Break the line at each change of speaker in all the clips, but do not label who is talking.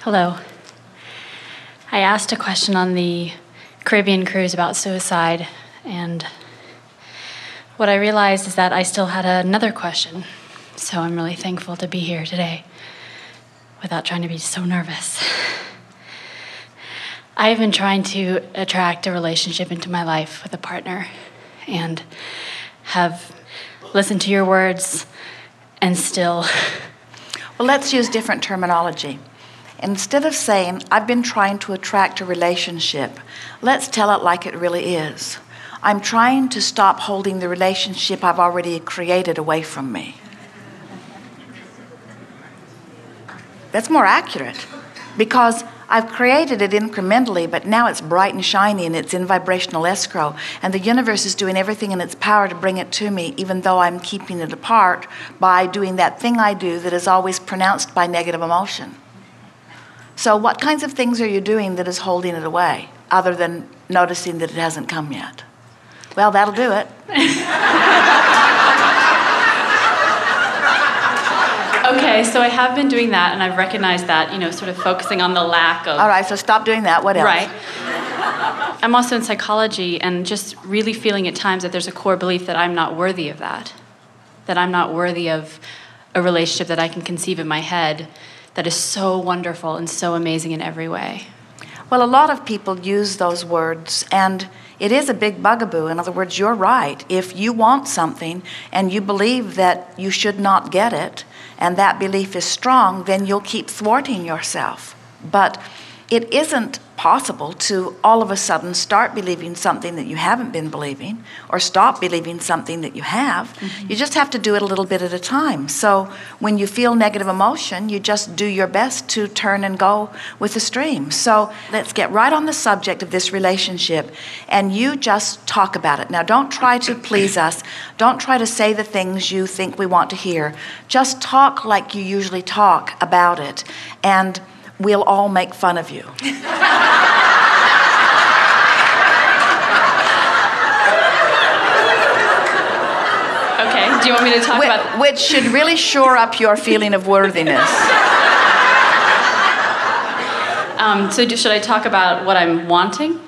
Hello. I asked a question on the Caribbean cruise about suicide, and what I realized is that I still had another question. So I'm really thankful to be here today without trying to be so nervous. I've been trying to attract a relationship into my life with a partner and have listened to your words and still.
Well, let's use different terminology. Instead of saying, I've been trying to attract a relationship, let's tell it like it really is. I'm trying to stop holding the relationship I've already created away from me. That's more accurate because I've created it incrementally, but now it's bright and shiny and it's in vibrational escrow. And the universe is doing everything in its power to bring it to me, even though I'm keeping it apart by doing that thing I do that is always pronounced by negative emotion. So, what kinds of things are you doing that is holding it away, other than noticing that it hasn't come yet? Well, that'll do it.
okay, so I have been doing that, and I've recognized that, you know, sort of focusing on the lack of.
All right, so stop doing that. What else?
Right. I'm also in psychology, and just really feeling at times that there's a core belief that I'm not worthy of that, that I'm not worthy of a relationship that I can conceive in my head that is so wonderful and so amazing in every way.
Well, a lot of people use those words, and it is a big bugaboo. In other words, you're right. If you want something and you believe that you should not get it, and that belief is strong, then you'll keep thwarting yourself. But it isn't possible to all of a sudden start believing something that you haven't been believing or stop believing something that you have. Mm-hmm. You just have to do it a little bit at a time. So when you feel negative emotion, you just do your best to turn and go with the stream. So let's get right on the subject of this relationship and you just talk about it. Now, don't try to please us, don't try to say the things you think we want to hear. Just talk like you usually talk about it. And we'll all make fun of you.
Okay, do you want me to talk
which,
about
which should really shore up your feeling of worthiness.
Um, so, do, should I talk about what I'm wanting?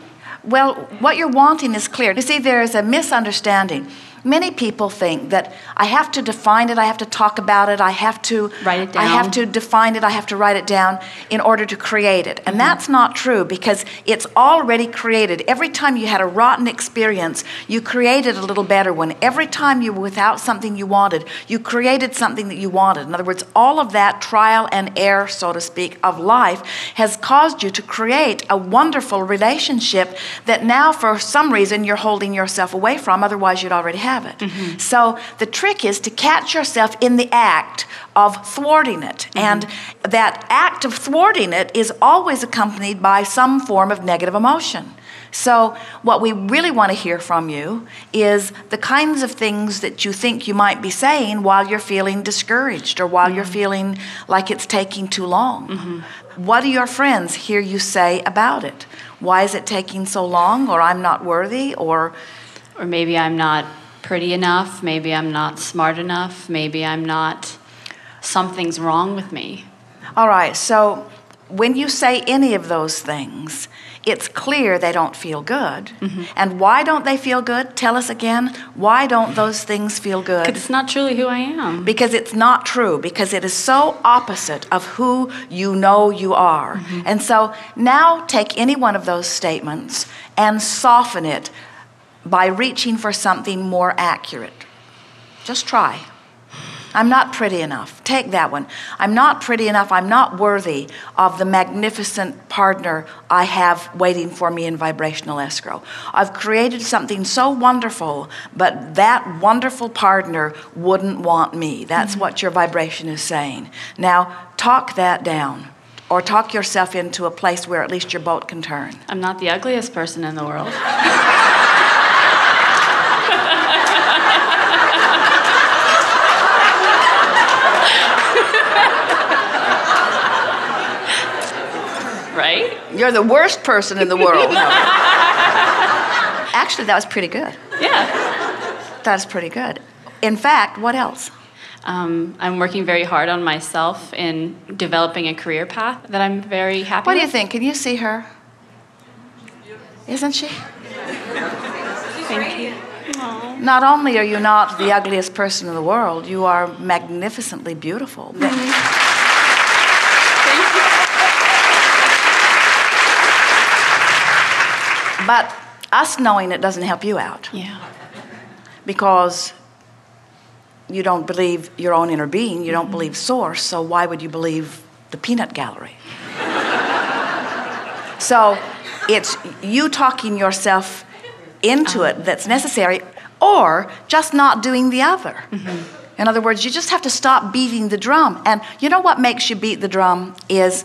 Well, what you're wanting is clear. You see, there is a misunderstanding. Many people think that I have to define it, I have to talk about it, I have to
write it down.
I have to define it, I have to write it down in order to create it. And mm-hmm. that's not true because it's already created. Every time you had a rotten experience, you created a little better one. Every time you were without something you wanted, you created something that you wanted. In other words, all of that trial and error, so to speak, of life has caused you to create a wonderful relationship that now, for some reason, you're holding yourself away from, otherwise, you'd already have have it. Mm-hmm. So the trick is to catch yourself in the act of thwarting it. Mm-hmm. And that act of thwarting it is always accompanied by some form of negative emotion. So, what we really want to hear from you is the kinds of things that you think you might be saying while you're feeling discouraged or while mm-hmm. you're feeling like it's taking too long. Mm-hmm. What do your friends hear you say about it? Why is it taking so long? Or I'm not worthy? Or,
or maybe I'm not pretty enough, maybe I'm not smart enough, maybe I'm not, something's wrong with me.
All right, so when you say any of those things, it's clear they don't feel good. Mm-hmm. And why don't they feel good? Tell us again. Why don't those things feel good?
Because it's not truly who I am.
Because it's not true. Because it is so opposite of who you know you are. Mm-hmm. And so now take any one of those statements and soften it by reaching for something more accurate. Just try. I'm not pretty enough. Take that one. I'm not pretty enough. I'm not worthy of the magnificent partner I have waiting for me in vibrational escrow. I've created something so wonderful, but that wonderful partner wouldn't want me. That's mm-hmm. what your vibration is saying. Now, talk that down or talk yourself into a place where at least your boat can turn.
I'm not the ugliest person in the world. right?
You're the worst person in the world. Actually, that was pretty good.
Yeah.
That's pretty good. In fact, what else?
Um, I'm working very hard on myself in developing a career path that I'm very happy with.
What do you think? Can you see her? Isn't she?
Thank you.
Not only are you not the ugliest person in the world, you are magnificently beautiful.
Thank you.
But us knowing it doesn't help you out
Yeah.
because you don't believe your own inner being, you don't mm-hmm. believe source, so why would you believe the peanut gallery? so it's you talking yourself into it uh-huh. that's necessary or just not doing the other. Mm-hmm. In other words, you just have to stop beating the drum. And you know what makes you beat the drum is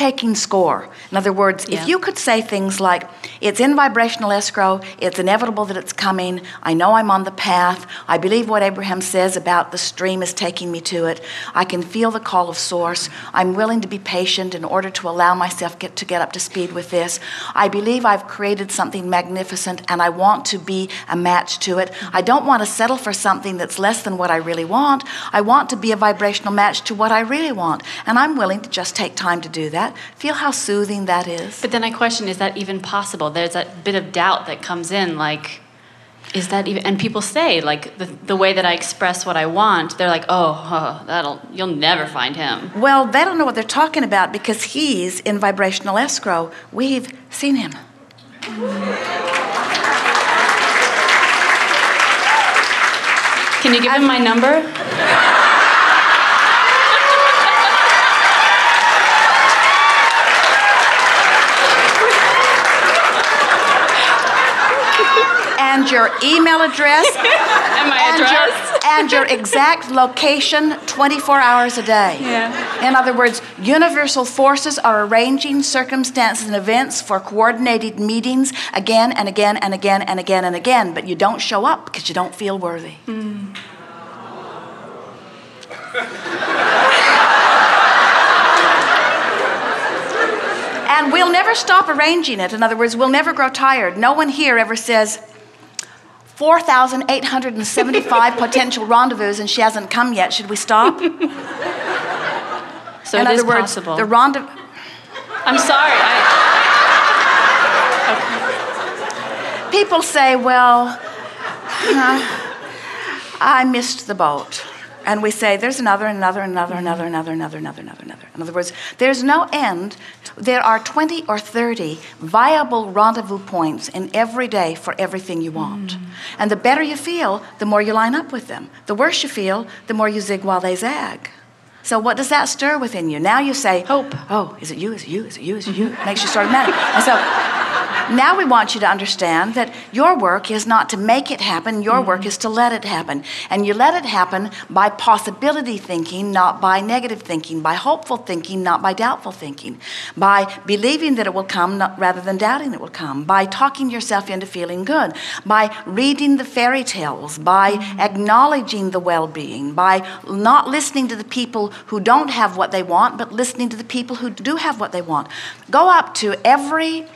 taking score. In other words,
Yeah.
if you could say things like, it's in vibrational escrow, it's inevitable that it's coming, I know I'm on the path, I believe what Abraham says about the stream is taking me to it, I can feel the call of source, I'm willing to be patient in order to allow myself get, to get up to speed with this, I believe I've created something magnificent and I want to be a match to it. I don't want to settle for something that's less than what I really want. I want to be a vibrational match to what I really want. And I'm willing to just take time to do that. Feel how soothing that is.
But then I question is that even possible? There's that bit of doubt that comes in like, is that even, and people say, like, the, the way that I express what I want, they're like, oh, oh, that'll, you'll never find him.
Well, they don't know what they're talking about because he's in vibrational escrow. We've seen him.
Can you give him my number?
And your email address
And my
and
address?
your, and your exact location 24 hours a day.
Yeah.
In other words, universal forces are arranging circumstances and events for coordinated meetings again and again and again and again and again, but you don't show up because you don't feel worthy. Hmm. And we'll never stop arranging it. In other words, we'll never grow tired. No one here ever says, 4,875 potential rendezvous and she hasn't come yet. Should we stop?
So
In
it is
other words,
possible.
the rendezvous.
I'm sorry. I,
People say, well, uh, I missed the boat. And we say, there's another, another, another, another, another, another, another, another, another. In other words, there's no end. There are 20 or 30 viable rendezvous points in every day for everything you want. Mm. And the better you feel, the more you line up with them. The worse you feel, the more you zig while they zag. So what does that stir within you? Now you say,
Hope.
Oh, is it you? Is it you? Is it you? Is it you? Makes you sort of mad. And so now we want you to understand that your work is not to make it happen, your mm-hmm. work is to let it happen. And you let it happen by possibility thinking, not by negative thinking, by hopeful thinking, not by doubtful thinking, by believing that it will come not, rather than doubting it will come, by talking yourself into feeling good, by reading the fairy tales, by mm-hmm. acknowledging the well being, by not listening to the people who don't have what they want, but listening to the people who do have what they want. Go up to every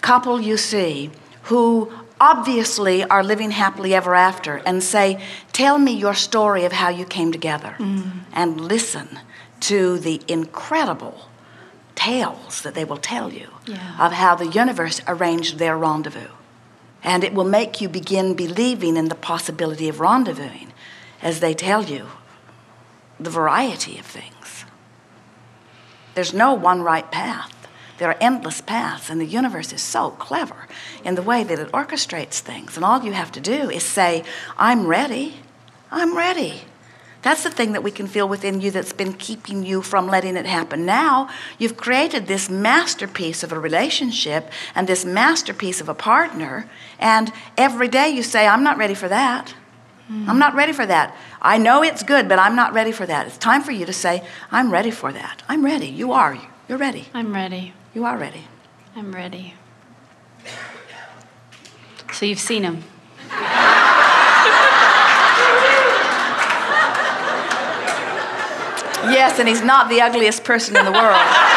couple you see who obviously are living happily ever after and say, Tell me your story of how you came together. Mm. And listen to the incredible tales that they will tell you
Yeah.
of how the universe arranged their rendezvous. And it will make you begin believing in the possibility of rendezvousing as they tell you the variety of things. There's no one right path. There are endless paths, and the universe is so clever in the way that it orchestrates things. And all you have to do is say, I'm ready. I'm ready. That's the thing that we can feel within you that's been keeping you from letting it happen. Now, you've created this masterpiece of a relationship and this masterpiece of a partner, and every day you say, I'm not ready for that. I'm not ready for that. I know it's good, but I'm not ready for that. It's time for you to say, I'm ready for that. I'm ready. You are. You're ready.
I'm ready.
You are ready.
I'm ready. So you've seen him.
Yes, and he's not the ugliest person in the world.